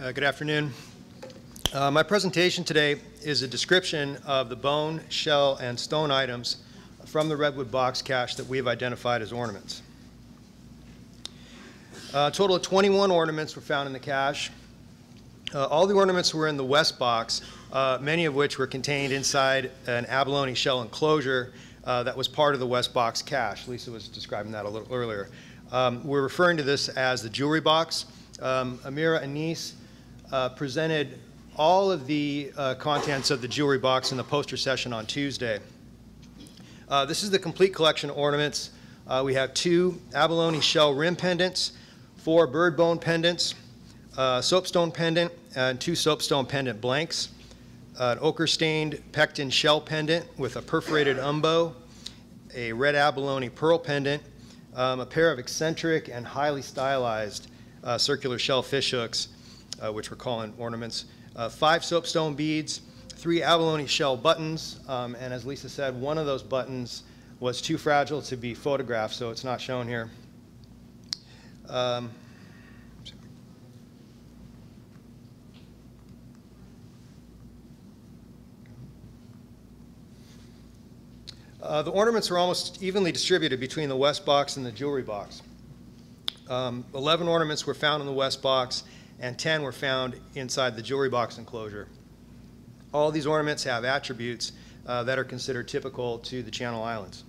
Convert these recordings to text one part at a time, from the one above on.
Uh, Good afternoon. Uh, My presentation today is a description of the bone, shell, and stone items from the Redwood box cache that we have identified as ornaments. Uh, A total of 21 ornaments were found in the cache. Uh, All the ornaments were in the west box, uh, many of which were contained inside an abalone shell enclosure uh, that was part of the west box cache. Lisa was describing that a little earlier. Um, We're referring to this as the jewelry box. Um, Amira Anis uh, presented all of the uh, contents of the jewelry box in the poster session on Tuesday. Uh, This is the complete collection of ornaments. Uh, We have two abalone shell rim pendants, four bird bone pendants, uh, soapstone pendant, and two soapstone pendant blanks, an ochre-stained pecten shell pendant with a perforated umbo, a red abalone pearl pendant, um, a pair of eccentric and highly stylized uh, circular shell fish hooks, uh, which we're calling ornaments, uh, five soapstone beads, three abalone shell buttons, um, and as Lisa said, one of those buttons was too fragile to be photographed, so it's not shown here. Um, Uh, The ornaments were almost evenly distributed between the west box and the jewelry box. Um, 11 ornaments were found in the west box, and 10 were found inside the jewelry box enclosure. All these ornaments have attributes uh, that are considered typical to the Channel Islands.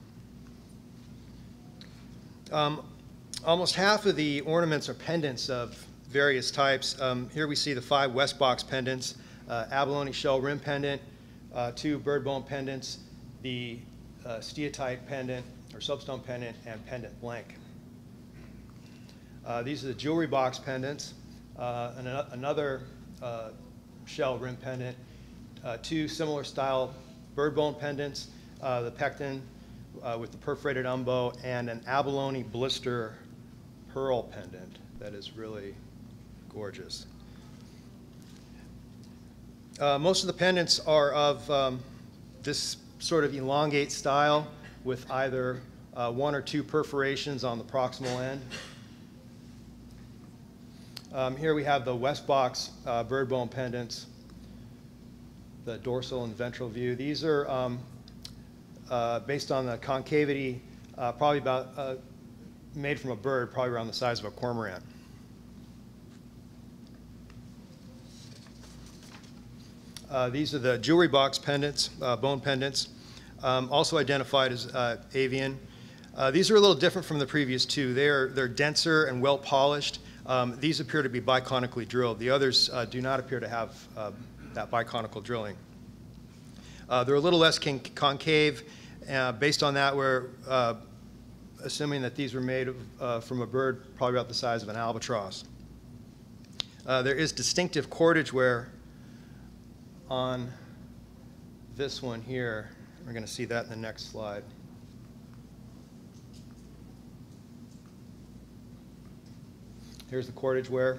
Um, Almost half of the ornaments are pendants of various types. Um, Here we see the five west box pendants, uh, abalone shell rim pendant, uh, two bird bone pendants, the uh, steatite pendant, or soapstone pendant, and pendant blank. Uh, These are the jewelry box pendants, and ano- another uh, shell rim pendant, uh, two similar style bird bone pendants, uh, the pecten uh, with the perforated umbo, and an abalone blister pearl pendant that is really gorgeous. Uh, Most of the pendants are of um, this sort of elongate style with either uh, one or two perforations on the proximal end. Um, Here we have the west box uh, bird bone pendants, the dorsal and ventral view. These are um, uh, based on the concavity, uh, probably about, uh, made from a bird, probably around the size of a cormorant. Uh, These are the jewelry box pendants, uh, bone pendants, um, also identified as avian. These are a little different from the previous two. They're, they're denser and well polished. Um, These appear to be biconically drilled. The others uh, do not appear to have uh, that biconical drilling. Uh, They're a little less con- concave. Uh, Based on that, we're uh, assuming that these were made uh, from a bird probably about the size of an albatross. There is distinctive cordage wear on this one here. We're going to see that in the next slide. Here's the cordage wear.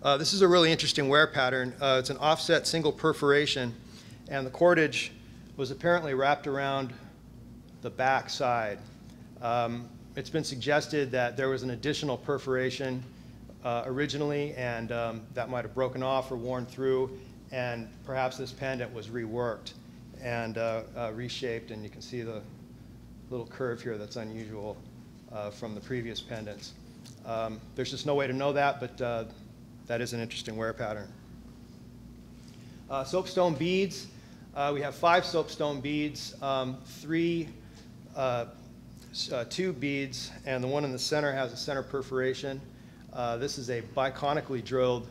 Uh, This is a really interesting wear pattern. Uh, It's an offset single perforation, and the cordage was apparently wrapped around the back side. Um, It's been suggested that there was an additional perforation uh, originally, and um, that might have broken off or worn through, and perhaps this pendant was reworked and uh, uh, reshaped, and you can see the little curve here that's unusual uh, from the previous pendants. Um, There's just no way to know that, but uh, that is an interesting wear pattern. Uh, Soapstone beads, uh, we have five soapstone beads, um, three, uh, uh, two beads, and the one in the center has a center perforation. Uh, This is a biconically drilled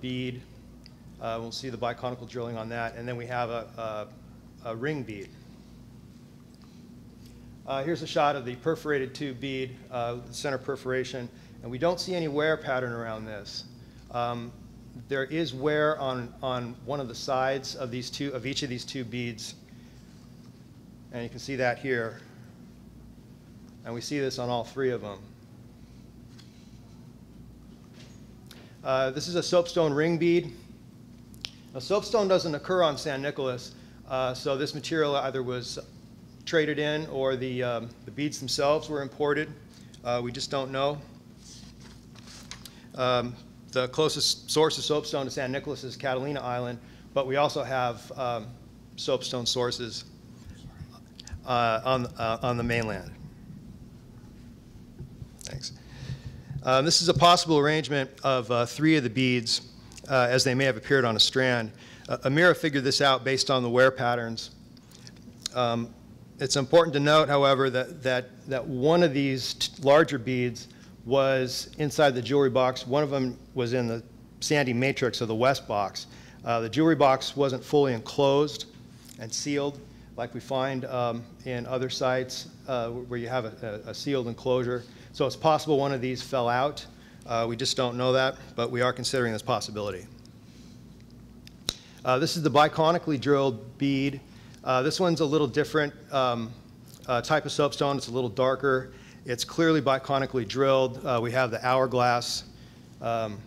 bead. We'll see the biconical drilling on that. And then we have a, a, a ring bead. Uh, Here's a shot of the perforated tube bead, uh, center perforation, and we don't see any wear pattern around this. Um, There is wear on, on one of the sides of these two, of each of these two beads, and you can see that here. And we see this on all three of them. Uh, This is a soapstone ring bead. Now, soapstone doesn't occur on San Nicolas, uh, so this material either was traded in or the, um, the beads themselves were imported. Uh, we just don't know. Um, the closest source of soapstone to San Nicolas is Catalina Island, but we also have um, soapstone sources uh, on, uh, on the mainland. Thanks. Um, This is a possible arrangement of uh, three of the beads uh, as they may have appeared on a strand. Uh, Amira figured this out based on the wear patterns. Um, It's important to note, however, that, that, that one of these larger beads was inside the jewelry box. One of them was in the sandy matrix of the west box. Uh, The jewelry box wasn't fully enclosed and sealed like we find um, in other sites uh, where you have a a- a sealed enclosure. So it's possible one of these fell out. Uh, We just don't know that, but we are considering this possibility. Uh, This is the biconically drilled bead. Uh, This one's a little different um, uh, type of soapstone. It's a little darker. It's clearly biconically drilled. Uh, We have the hourglass um,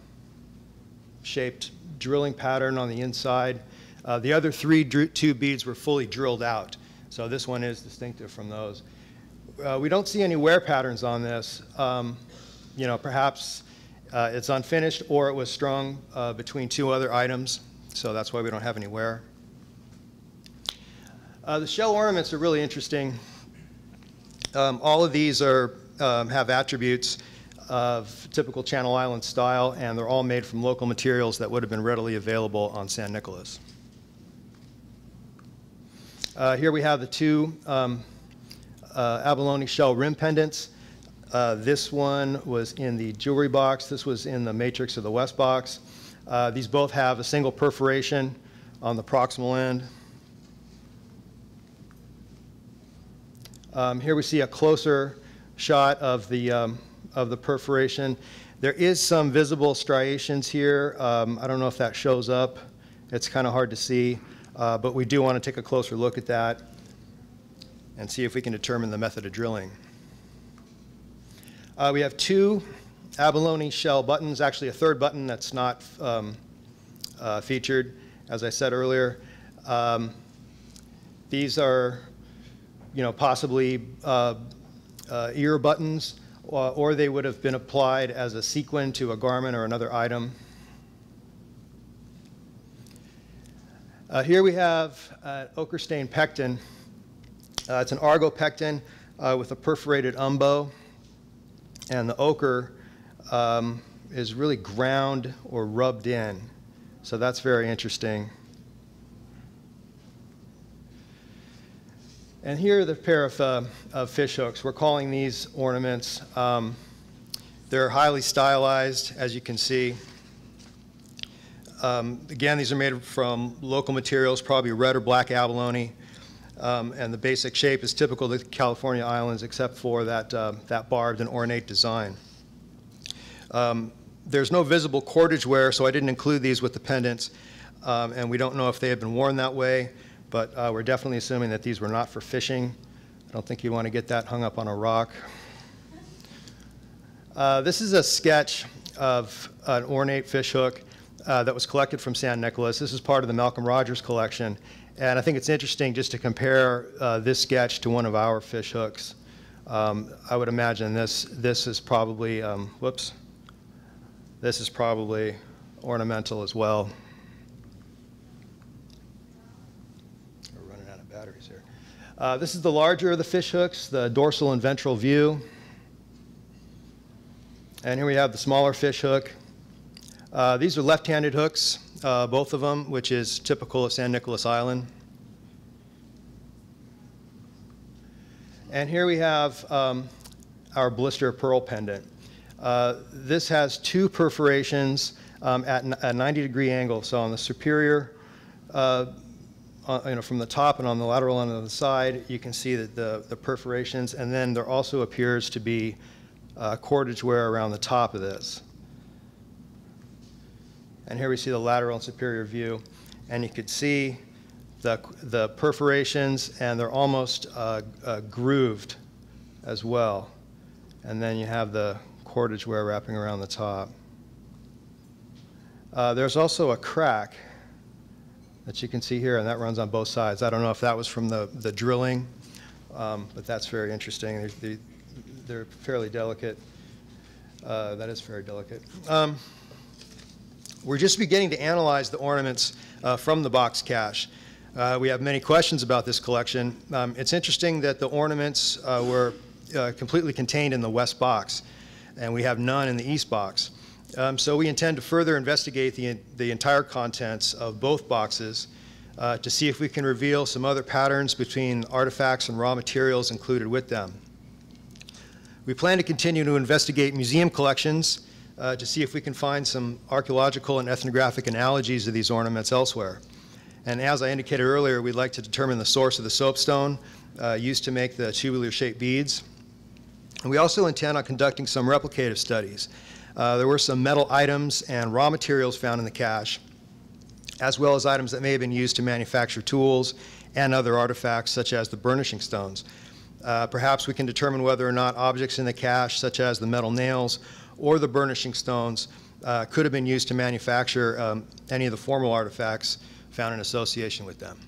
shaped drilling pattern on the inside. Uh, The other three two beads were fully drilled out, so this one is distinctive from those. Uh, We don't see any wear patterns on this. Um, You know, perhaps uh, it's unfinished, or it was strung between two other items, so that's why we don't have any wear. Uh, The shell ornaments are really interesting. Um, All of these are, um, have attributes of typical Channel Island style, and they're all made from local materials that would have been readily available on San Nicolas. Uh, Here we have the two um, uh, abalone shell rim pendants. Uh, This one was in the jewelry box, this was in the matrix of the west box. Uh, These both have a single perforation on the proximal end. Um, Here we see a closer shot of the, um, of the perforation. There is some visible striations here. Um, I don't know if that shows up. It's kind of hard to see, uh, but we do want to take a closer look at that and see if we can determine the method of drilling. Uh, We have two abalone shell buttons, actually a third button that's not um, uh, featured, as I said earlier. Um, These are you know, possibly uh, uh, ear buttons, or or they would have been applied as a sequin to a garment or another item. Uh, Here we have uh, ochre stain pecten. Uh, It's an Argopecten uh, with a perforated umbo, and the ochre um, is really ground or rubbed in. So that's very interesting. And here are the pair of, uh, of fish hooks. We're calling these ornaments. Um, they're highly stylized, as you can see. Um, again, these are made from local materials, probably red or black abalone. Um, and the basic shape is typical of the California islands, except for that, uh, that barbed and ornate design. Um, there's no visible cordage wear, so I didn't include these with the pendants. Um, and we don't know if they have been worn that way, but uh, we're definitely assuming that these were not for fishing. I don't think you want to get that hung up on a rock. Uh, this is a sketch of an ornate fish hook uh, that was collected from San Nicolas. This is part of the Malcolm Rogers collection. And I think it's interesting just to compare uh, this sketch to one of our fish hooks. Um, I would imagine this, this is probably, um, whoops, this is probably ornamental as well. We're running out of batteries here. Uh, This is the larger of the fish hooks, the dorsal and ventral view. And here we have the smaller fish hook. Uh, These are left-handed hooks, uh, both of them, which is typical of San Nicolas Island. And here we have um, our blister pearl pendant. Uh, This has two perforations um, at a 90-degree angle. So on the superior, uh, you know, from the top and on the lateral end of the side, you can see that the the perforations. And then there also appears to be uh, cordage wear around the top of this. And here we see the lateral and superior view. And you could see the, the perforations, and they're almost uh, uh, grooved as well. And then you have the cordage wear wrapping around the top. Uh, there's also a crack that you can see here, and that runs on both sides. I don't know if that was from the, the drilling, um, but that's very interesting. They're, they- they're fairly delicate. Uh, that is very delicate. Um, We're just beginning to analyze the ornaments uh, from the box cache. Uh, we have many questions about this collection. Um, it's interesting that the ornaments uh, were uh, completely contained in the west box, and we have none in the east box. Um, so we intend to further investigate the, the entire contents of both boxes uh, to see if we can reveal some other patterns between artifacts and raw materials included with them. We plan to continue to investigate museum collections uh, to see if we can find some archaeological and ethnographic analogies of these ornaments elsewhere. And as I indicated earlier, we'd like to determine the source of the soapstone uh, used to make the tubular-shaped beads. And we also intend on conducting some replicative studies. Uh, there were some metal items and raw materials found in the cache, as well as items that may have been used to manufacture tools and other artifacts, such as the burnishing stones. Uh, perhaps we can determine whether or not objects in the cache, such as the metal nails or the burnishing stones, uh, could have been used to manufacture um, any of the formal artifacts found in association with them.